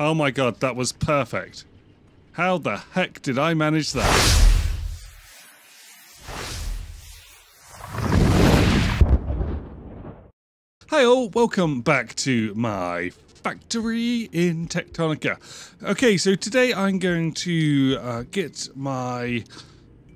Oh my god, that was perfect. How the heck did I manage that? Hi all, welcome back to my factory in Techtonica. Okay, so today I'm going to uh, get my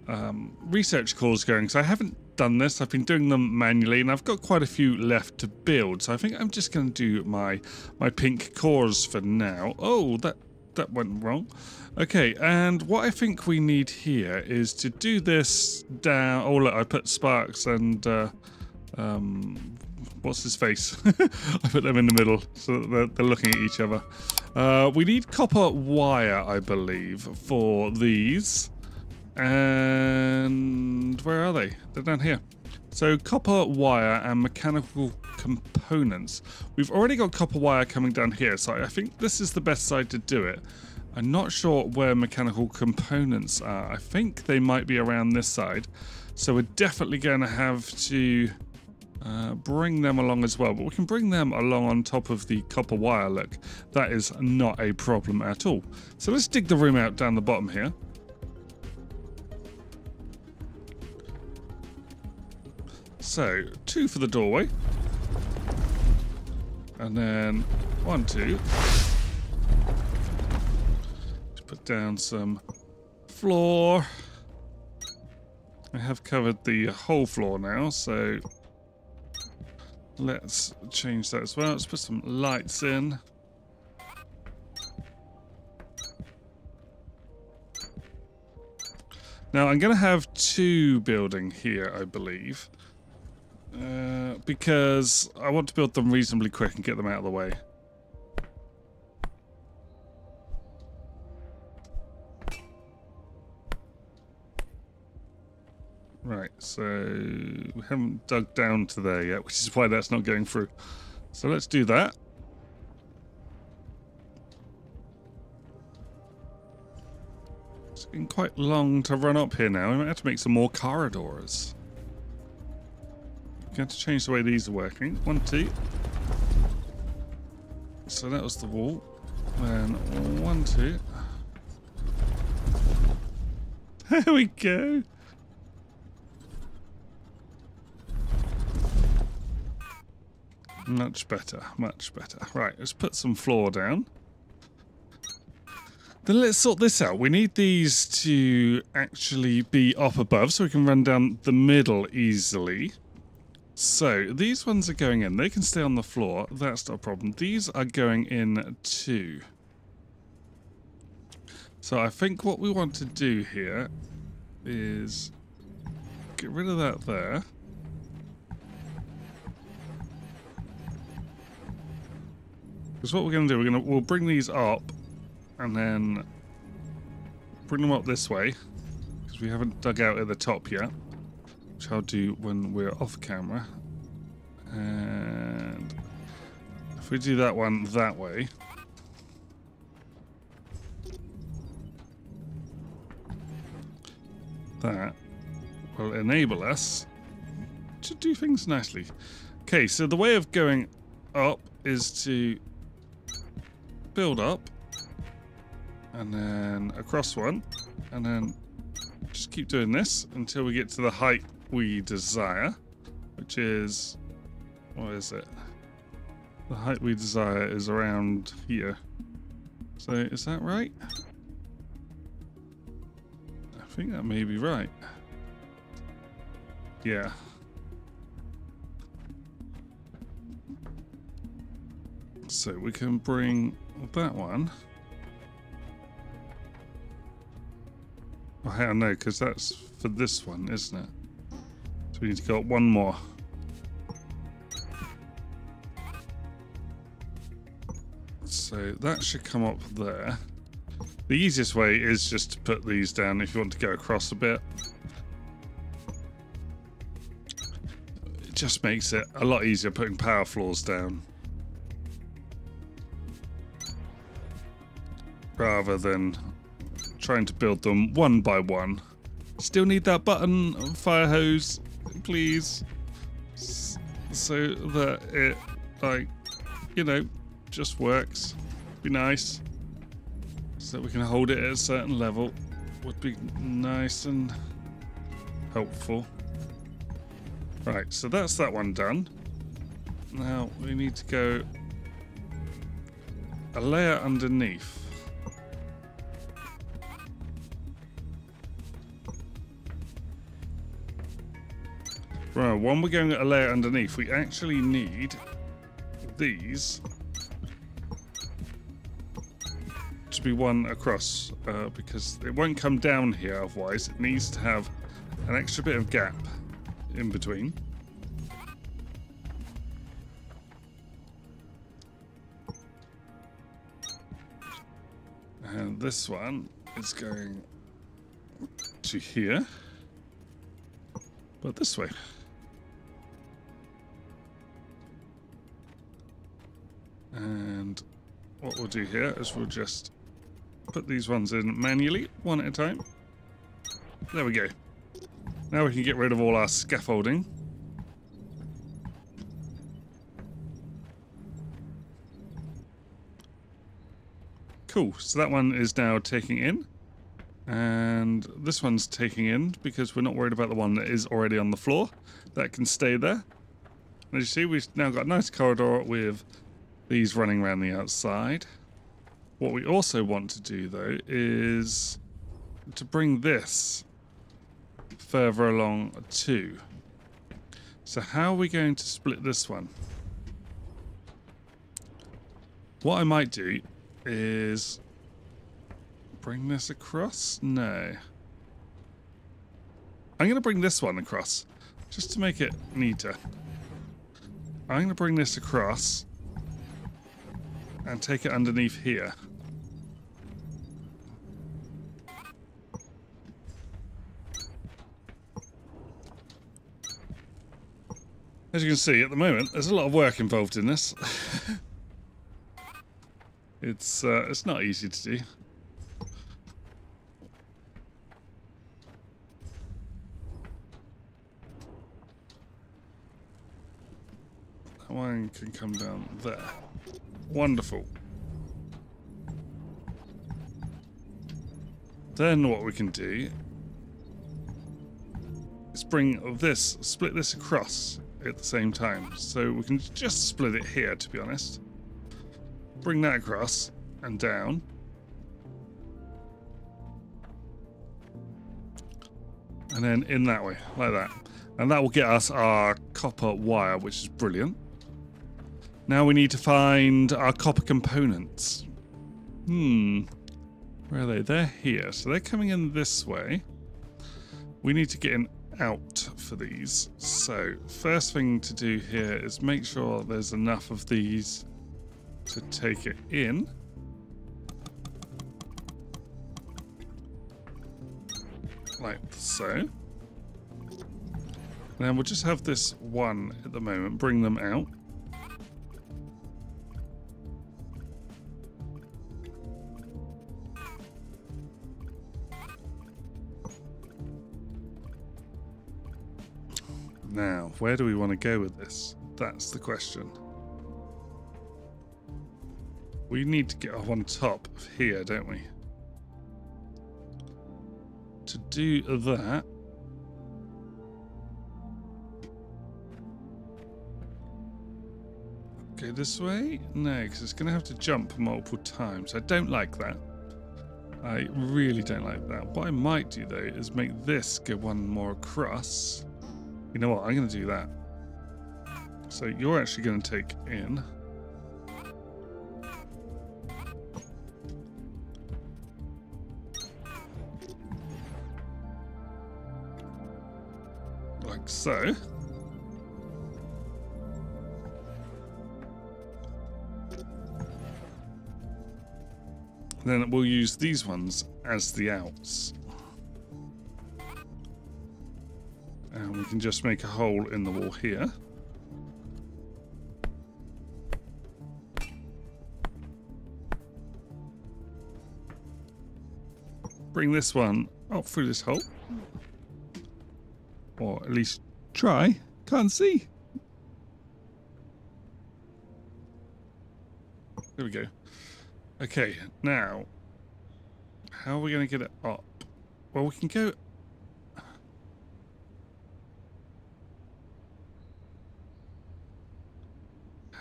um, research cores going. So I haven't done this, I've been doing them manually and I've got quite a few left to build. So I think I'm just going to do my my pink cores for now. Oh, that, that went wrong. Okay, and what I think we need here is to do this down... Oh look, I put sparks and... Uh, um, what's his face? I put them in the middle so they're, they're looking at each other. Uh, we need copper wire, I believe, for these. And where are they? They're down here. So copper wire and mechanical components. We've already got copper wire coming down here, so I think this is the best side to do it. I'm not sure where mechanical components are. I think they might be around this side. So we're definitely going to have to uh, bring them along as well, but we can bring them along on top of the copper wire, look. That is not a problem at all. So let's dig the room out down the bottom here. So, two for the doorway. And then one, two. Just put down some floor. I have covered the whole floor now, so Let's change that as well. Let's put some lights in. Now, I'm going to have two building here, I believe. Uh, because I want to build them reasonably quick and get them out of the way. Right, so we haven't dug down to there yet, which is why that's not going through. So let's do that. It's getting quite long to run up here now. We might have to make some more corridors. Going to change the way these are working. One, two. So that was the wall. Then one, two. There we go. Much better, much better. Right, let's put some floor down. Then let's sort this out. We need these to actually be up above so we can run down the middle easily. So, these ones are going in. They can stay on the floor. That's not a problem. These are going in too. So I think what we want to do here is get rid of that there. Because what we're going to do, we're going to we'll bring these up and then bring them up this way because we haven't dug out at the top yet, which I'll do when we're off camera. And if we do that one that way, that will enable us to do things nicely. Okay, so the way of going up is to build up and then across one and then just keep doing this until we get to the height we desire which is what is it? The height we desire is around here. So is that right? I think that may be right. Yeah. So we can bring that one. Oh, on, no, because that's for this one, isn't it? We need to go up one more. So that should come up there. The easiest way is just to put these down if you want to go across a bit. It just makes it a lot easier putting power floors down. rather than trying to build them one by one. Still need that button, FireHose, please. So that it, like, you know, just works. Be nice. so that we can hold it at a certain level would be nice and helpful. Right, so that's that one done. Now we need to go a layer underneath. Right, when we're going at a layer underneath, we actually need these to be one across uh, because it won't come down here otherwise. It needs to have an extra bit of gap in between. And this one is going to here, but this way. And what we'll do here is we'll just put these ones in manually, one at a time. There we go. Now we can get rid of all our scaffolding. Cool, so that one is now taking in. And this one's taking in because we're not worried about the one that is already on the floor. That can stay there. As you see, we've now got a nice corridor with these running around the outside. What we also want to do, though, is to bring this further along too. So how are we going to split this one? What I might do is bring this across? No. I'm going to bring this one across just to make it neater. I'm going to bring this across and take it underneath here. As you can see, at the moment, there's a lot of work involved in this. it's uh, it's not easy to do. That one can come down there. Wonderful. Then what we can do is bring this, split this across at the same time. So we can just split it here, to be honest. Bring that across and down. And then in that way, like that. And that will get us our copper wire, which is brilliant. Now we need to find our copper components. Hmm. Where are they? They're here. So they're coming in this way. We need to get in out for these. So first thing to do here is make sure there's enough of these to take it in. Like so. Then we'll just have this one at the moment, bring them out. Now, where do we want to go with this? That's the question. We need to get up on top of here, don't we? To do that, go this way? No, because it's going to have to jump multiple times. I don't like that. I really don't like that. What I might do, though, is make this go one more across. You know what? I'm going to do that. So you're actually going to take in. Like so. Then we'll use these ones as the outs. And we can just make a hole in the wall here. Bring this one up through this hole. Or at least try. Can't see. There we go. Okay, now How are we going to get it up? Well, we can go...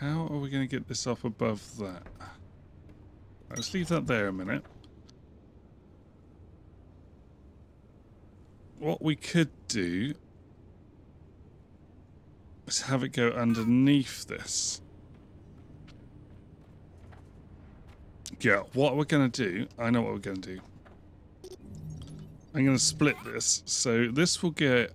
How are we going to get this up above that? Let's leave that there a minute. What we could do is have it go underneath this. Yeah, what we're going to do, I know what we're going to do. I'm going to split this. So this will get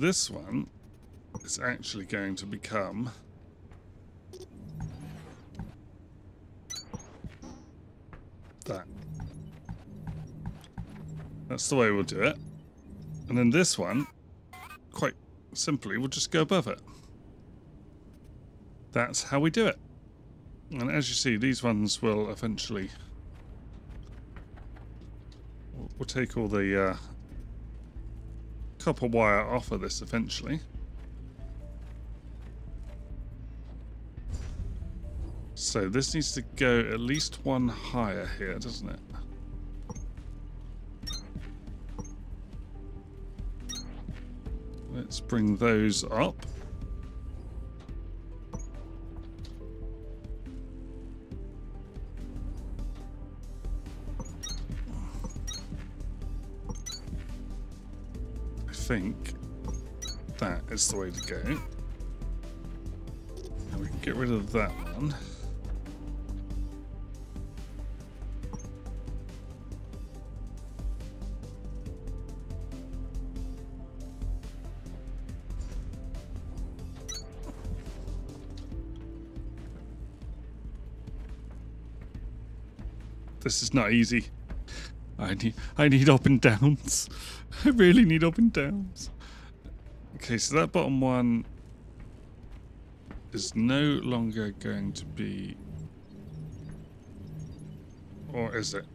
this one is actually going to become that. That's the way we'll do it. And then this one, quite simply, will just go above it. That's how we do it. And as you see, these ones will eventually... We'll take all the uh, copper wire off of this eventually. So this needs to go at least one higher here, doesn't it? Let's bring those up. Think that is the way to go. And we can get rid of that one. This is not easy. I need I need up and downs. I really need up and downs. Okay, so that bottom one is no longer going to be... Or is it?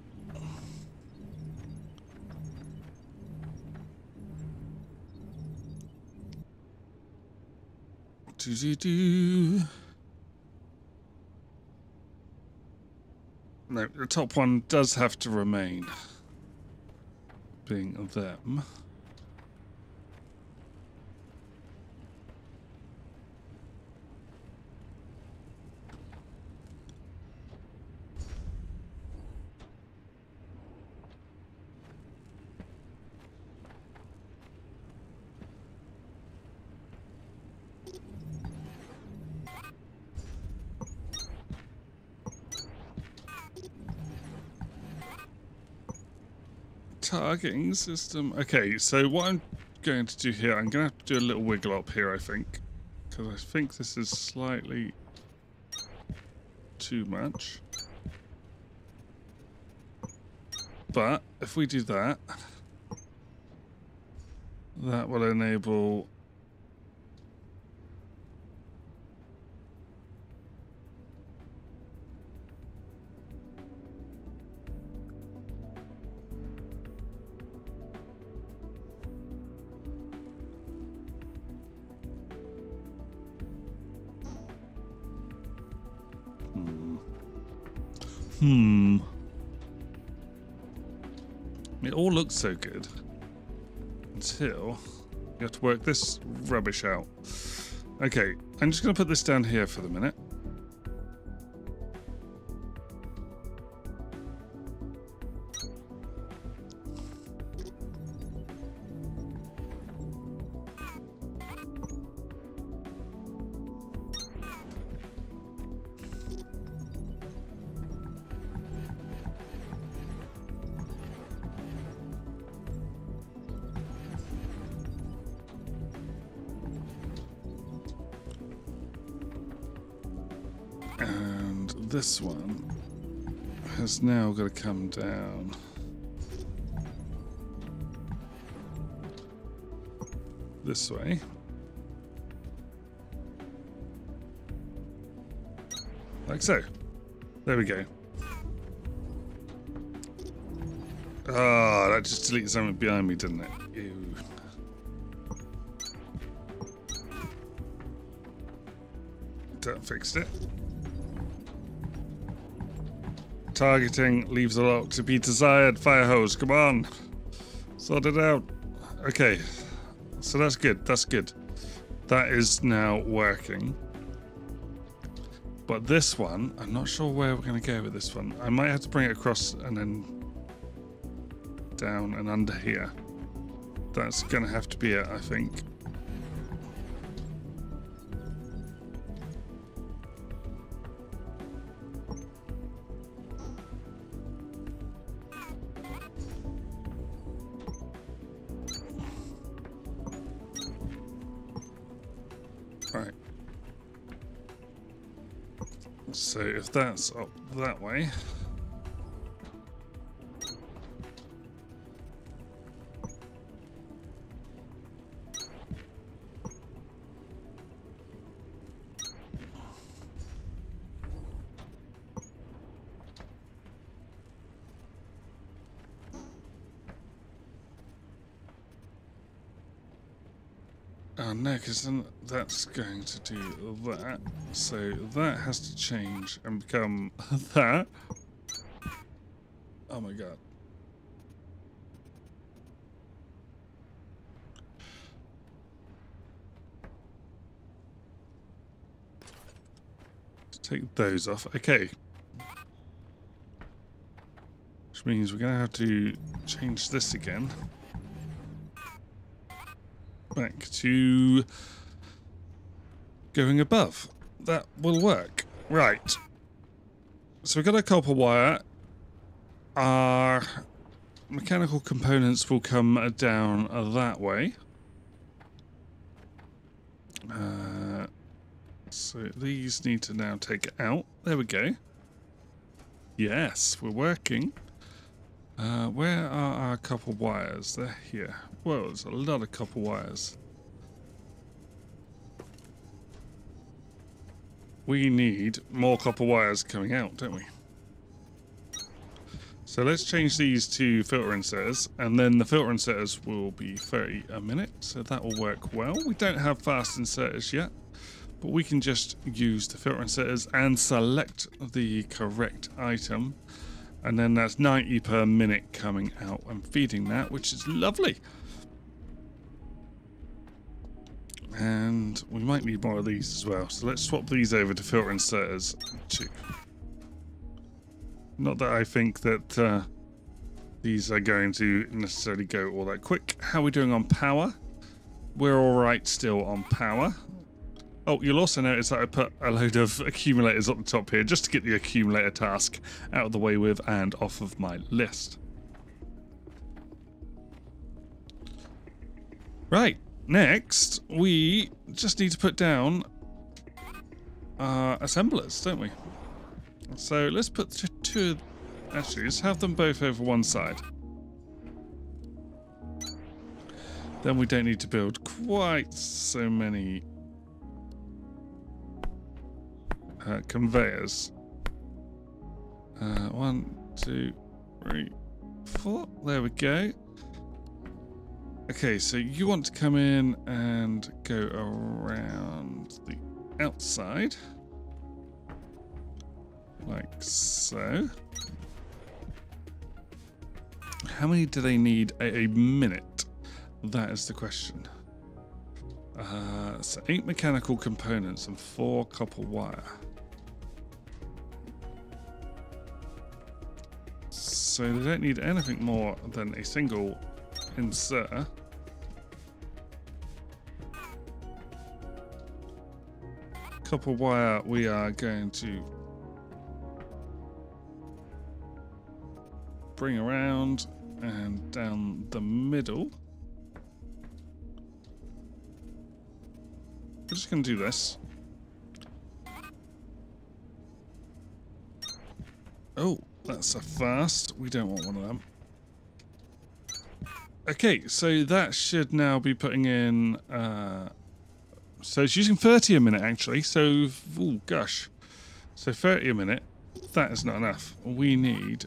Do do do. No, the top one does have to remain being of them. Targeting system. Okay, so what I'm going to do here, I'm going to have to do a little wiggle up here, I think. Because I think this is slightly too much. But if we do that, that will enable Hmm. It all looks so good. Until you have to work this rubbish out. Okay, I'm just going to put this down here for the minute. This one has now got to come down. This way. Like so. There we go. Oh, that just deleted something behind me, didn't it? Ew. That fixed it. Targeting leaves a lot to be desired. FireHose, come on. Sort it out. Okay. So that's good. That's good. That is now working. But this one, I'm not sure where we're going to go with this one. I might have to bring it across and then down and under here. That's going to have to be it, I think. That's up that way, Because then that's going to do that. So that has to change and become that. Oh my god. Take those off. Okay. Which means we're going to have to change this again back to going above. That will work. Right. So we've got a copper wire. Our mechanical components will come down that way. Uh, so these need to now take it out. There we go. Yes, we're working. Uh, where are our copper wires? They're here. Whoa, there's a lot of copper wires. We need more copper wires coming out, don't we? So let's change these to filter inserters, and then the filter inserters will be 30 a minute, so that will work well. We don't have fast inserters yet, but we can just use the filter inserters and select the correct item, and then that's 90 per minute coming out and feeding that, which is lovely. And we might need more of these as well. So let's swap these over to filter inserters too. Not that I think that uh, these are going to necessarily go all that quick. How are we doing on power? We're alright still on power. Oh, you'll also notice that I put a load of accumulators up the top here just to get the accumulator task out of the way with and off of my list. Right, next we just need to put down our assemblers, don't we? So let's put two, actually let's have them both over one side. Then we don't need to build quite so many uh, conveyors. Uh, one, two, three, four. There we go. Okay, so you want to come in and go around the outside. Like so. How many do they need a, a minute? That is the question. Uh, so eight mechanical components and four copper wire. So they don't need anything more than a single insert. Copper wire we are going to bring around and down the middle. We're just going to do this. Oh, that's a fast. We don't want one of them. Okay, so that should now be putting in... Uh, so it's using 30 a minute, actually. So, oh gosh. So 30 a minute. That is not enough. We need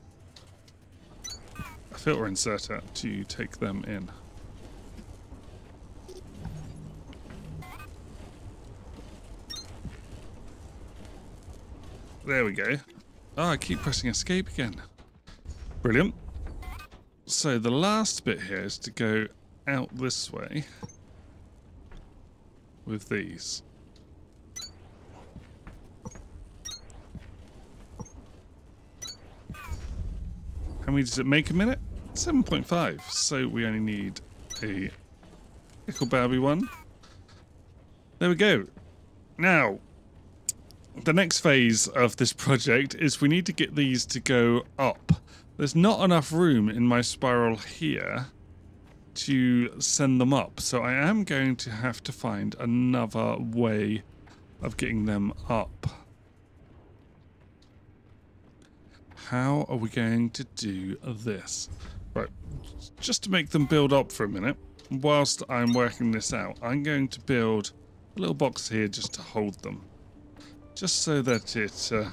a filter inserter to take them in. There we go. Oh, I keep pressing escape again. Brilliant. So the last bit here is to go out this way with these. How many does it make a minute? 7.5. So we only need a Ickle Barbie one. There we go. Now, the next phase of this project is we need to get these to go up. There's not enough room in my spiral here to send them up, so I am going to have to find another way of getting them up. How are we going to do this? Right, just to make them build up for a minute, whilst I'm working this out, I'm going to build a little box here just to hold them. Just so that it uh,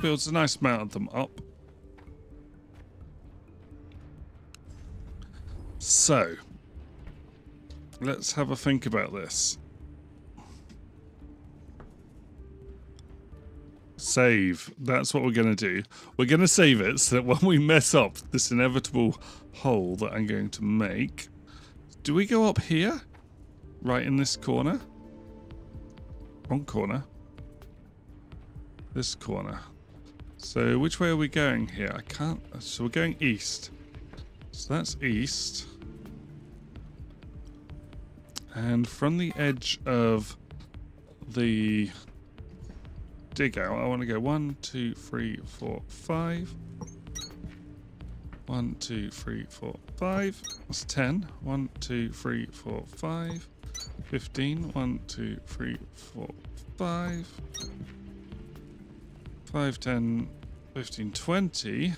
builds a nice amount of them up. So, let's have a think about this. Save. That's what we're going to do. We're going to save it so that when we mess up this inevitable hole that I'm going to make... Do we go up here? Right in this corner? Wrong corner. This corner. So which way are we going here? I can't... So we're going east. So that's east. And from the edge of the dig out, I want to go one, two, three, four, five. One, two, three, four, five. That's 10. One, two, three, four, five. 15. One, two, three, four, five. 5, 10, 15, 20.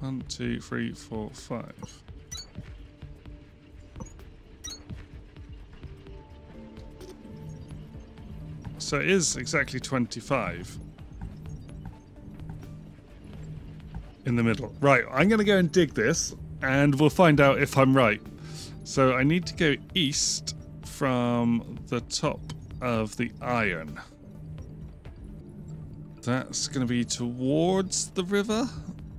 One, two, three, four, five. So it is exactly 25. In the middle. Right, I'm going to go and dig this, and we'll find out if I'm right. So I need to go east from the top of the iron. That's going to be towards the river,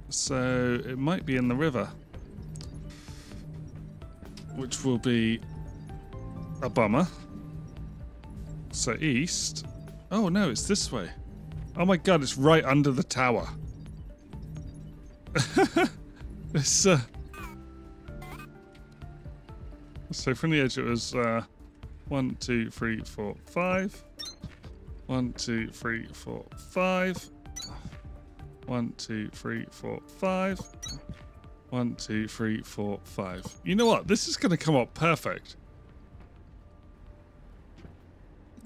so it might be in the river. Which will be a bummer. So east. Oh no, it's this way. Oh my god, it's right under the tower. it's uh So from the edge it was uh one, two, three, four, five. One, two, three, four, five. One, two, three, four, five. One, two, three, four, five. You know what? This is going to come up perfect.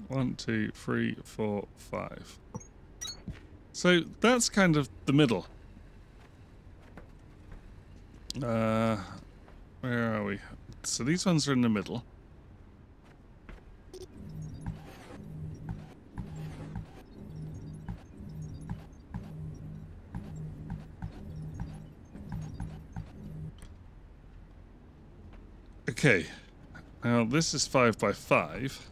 One, two, three, four, five. So that's kind of the middle. Uh, where are we? So these ones are in the middle. Okay. Now this is five by five.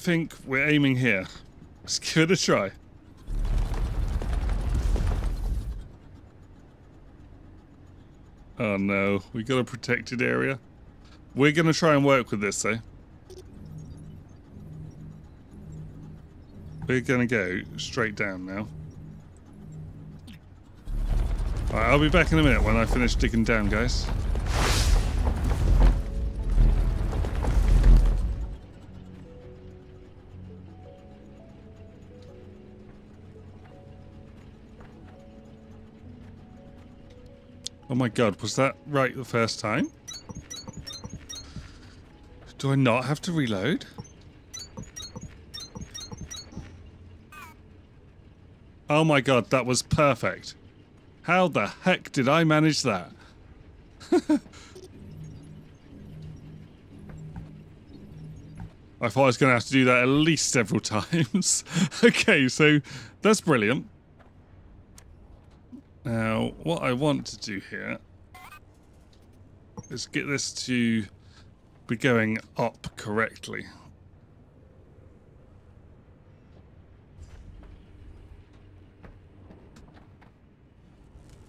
Think we're aiming here. Let's give it a try. Oh no, we got a protected area. We're to try and work with this, though. We're to go straight down now. I'll be back in a minute when I finish digging down, guys. Oh my god, was that right the first time? Do I not have to reload? Oh my god, that was perfect. How the heck did I manage that? I thought I was going to have to do that at least several times. okay, so that's brilliant. Now, what I want to do here is get this to be going up correctly.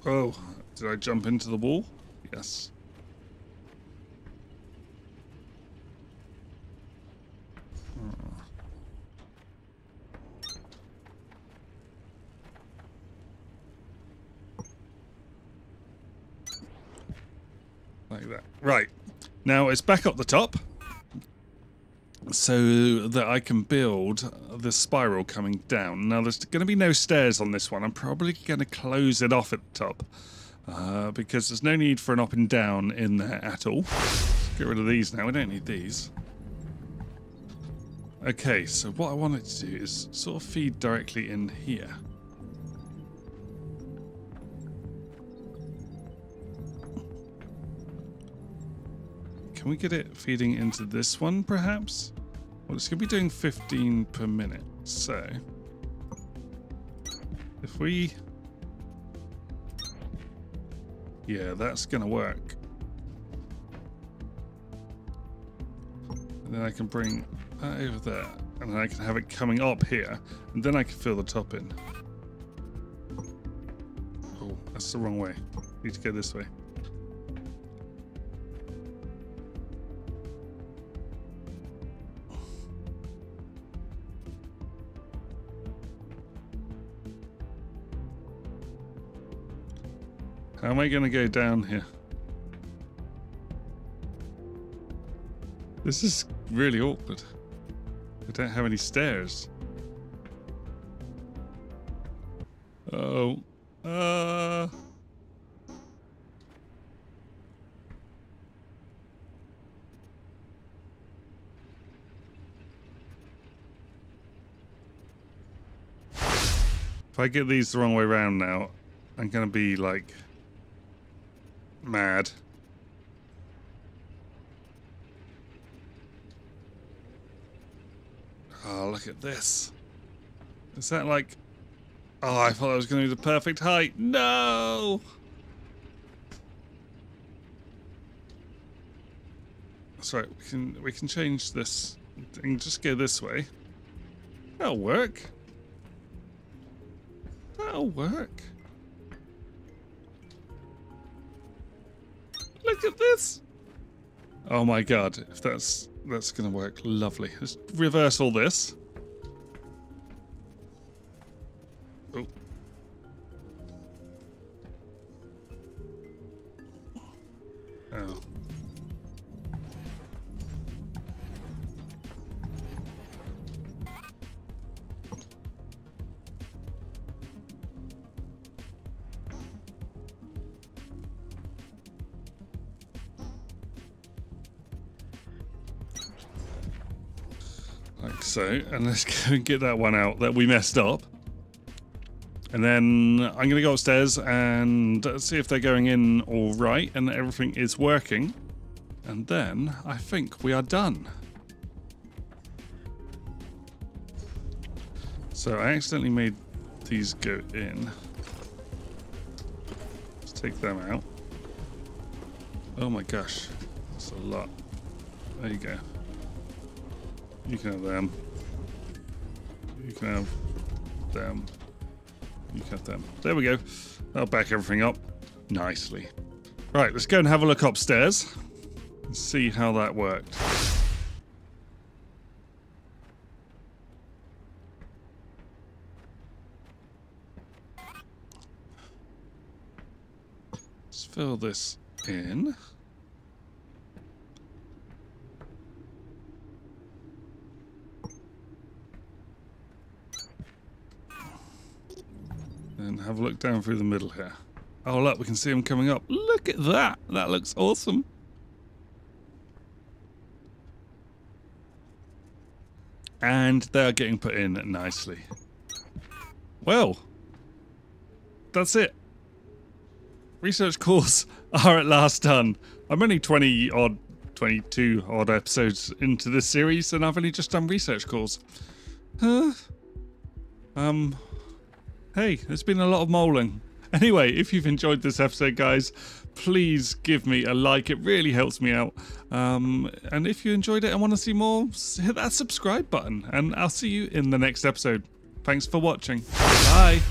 Oh, did I jump into the wall? Yes. Like that. Right. Now it's back up the top so that I can build the spiral coming down. Now there's going to be no stairs on this one. I'm probably going to close it off at the top uh, because there's no need for an up and down in there at all. Get rid of these now. We don't need these. Okay, so what I wanted to do is sort of feed directly in here. Can we get it feeding into this one, perhaps? Well, it's going to be doing 15 per minute, so... If we... Yeah, that's going to work. And then I can bring that over there, and then I can have it coming up here, and then I can fill the top in. Oh, that's the wrong way. Need to go this way. Am I going to go down here? This is really awkward. I don't have any stairs. Oh. Uh... If I get these the wrong way around now, I'm going to be like mad. Oh, look at this. Is that like... Oh, I thought I was going to be the perfect height. No! That's right, we can, we can change this and just go this way. That'll work. That'll work. Look at this. Oh my god, if that's that's gonna work lovely. Let's reverse all this. Oh. Oh. So, and let's go and get that one out that we messed up. And then I'm going to go upstairs and see if they're going in all right and everything is working. And then I think we are done. So I accidentally made these go in. Let's take them out. Oh my gosh, that's a lot. There you go. You can have them. You can have them. You can have them. There we go. That'll back everything up nicely. Right, let's go and have a look upstairs and see how that worked. Let's fill this in. And have a look down through the middle here. Oh look, we can see them coming up. Look at that. That looks awesome. And they're getting put in nicely. Well, that's it. research cores are at last done. I'm only 20 odd, 22 odd episodes into this series, and I've only just done research cores. Huh? Um, hey, there's been a lot of moling. Anyway, if you've enjoyed this episode, guys, please give me a like. It really helps me out. Um, and if you enjoyed it and want to see more, hit that subscribe button. And I'll see you in the next episode. Thanks for watching. Bye.